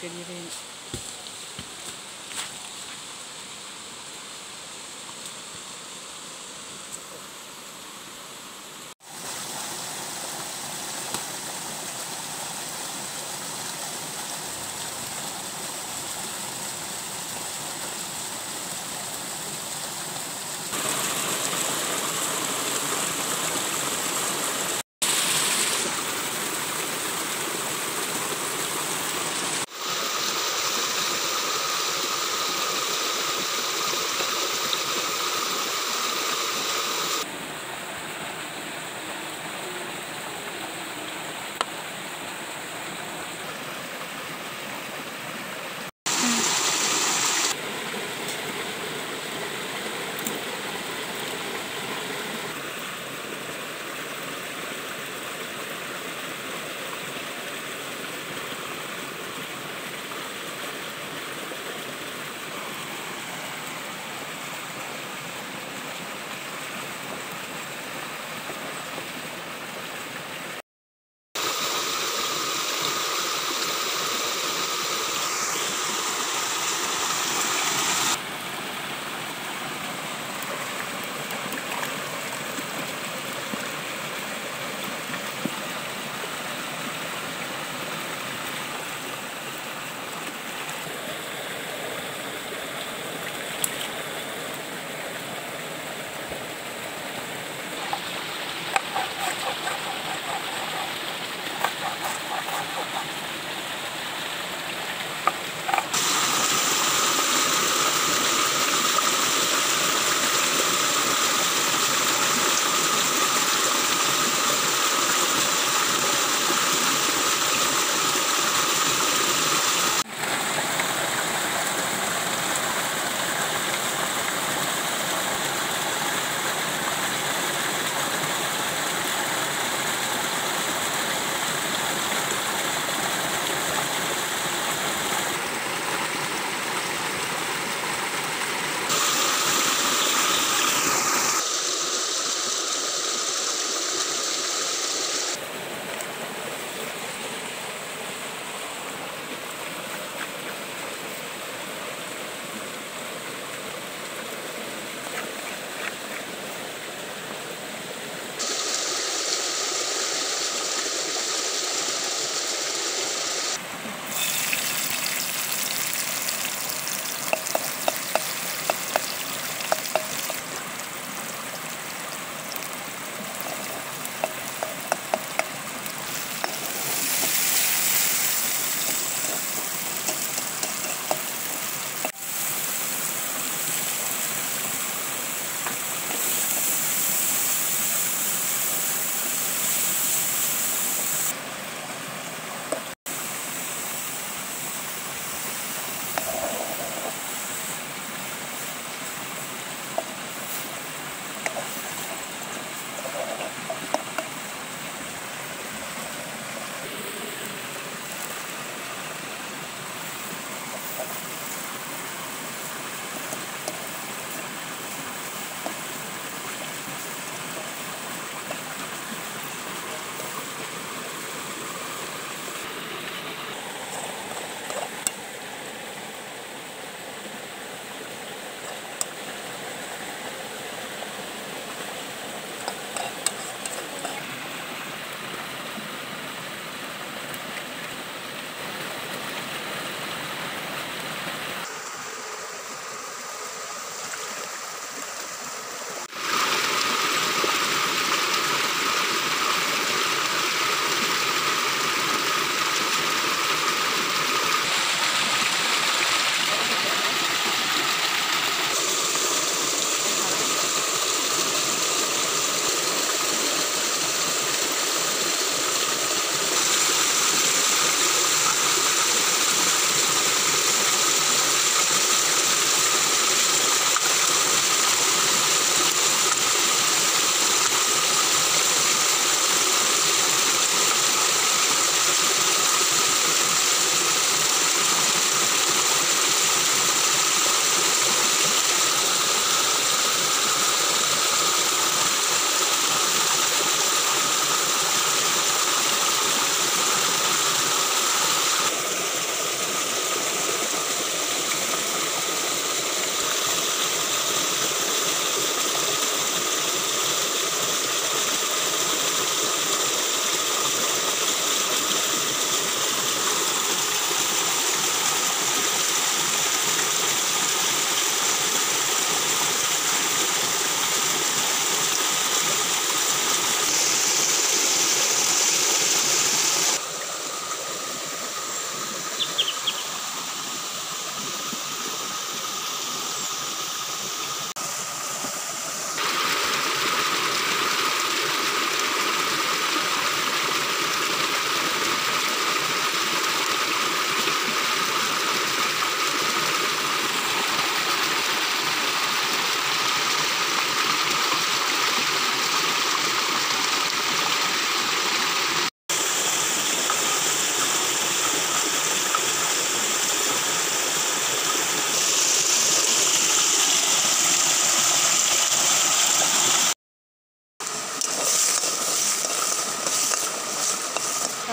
que ver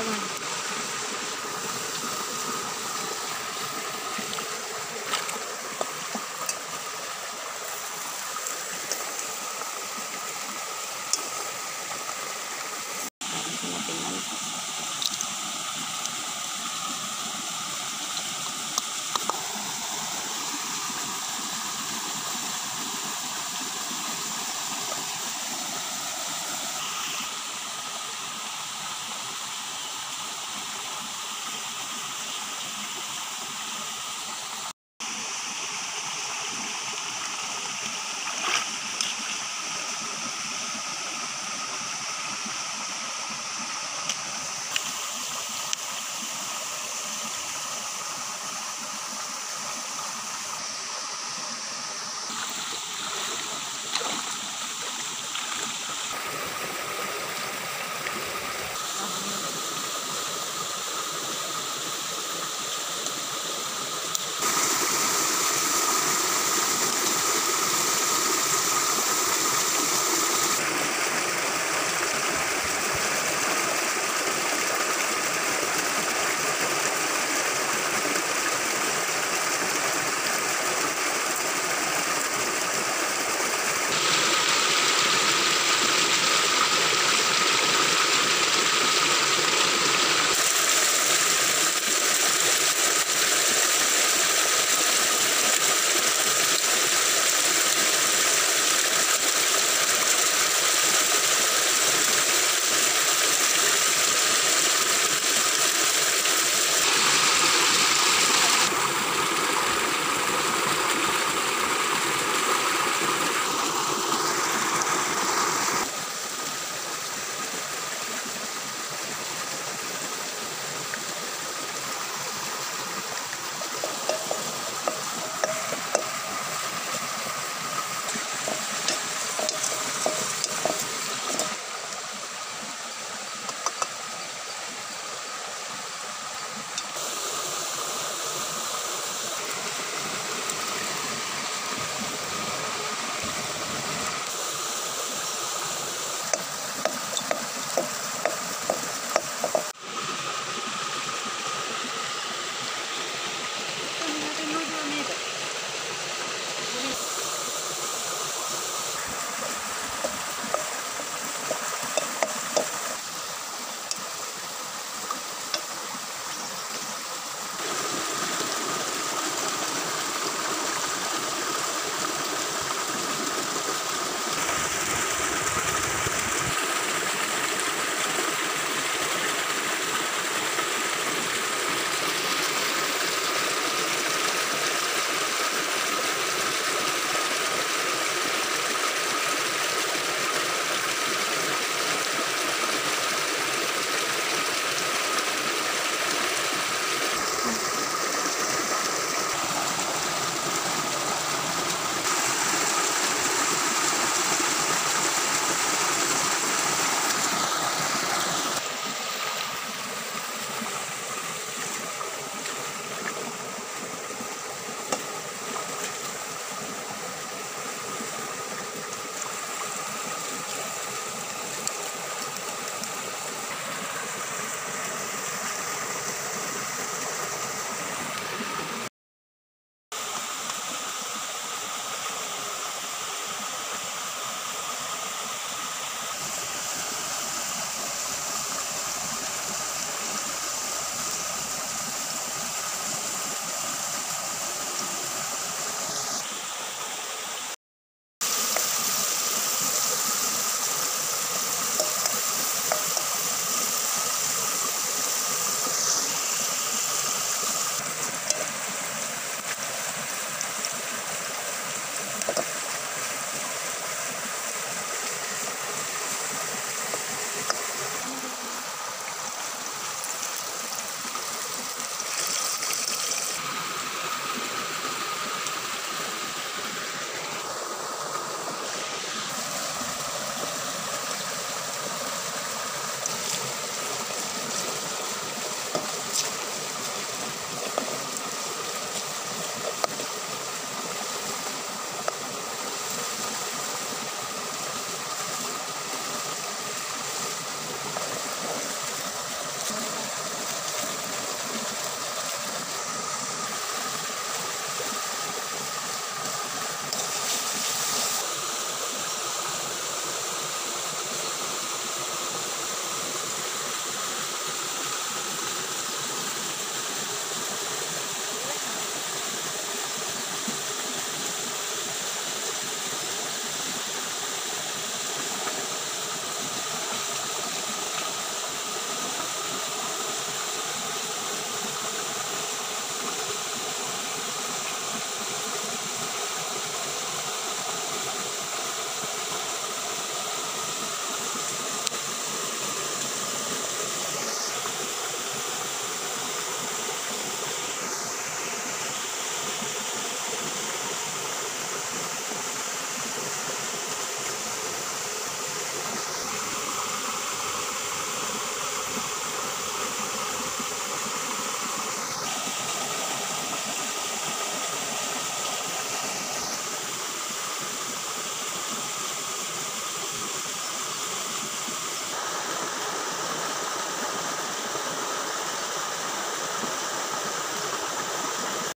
Bye-bye.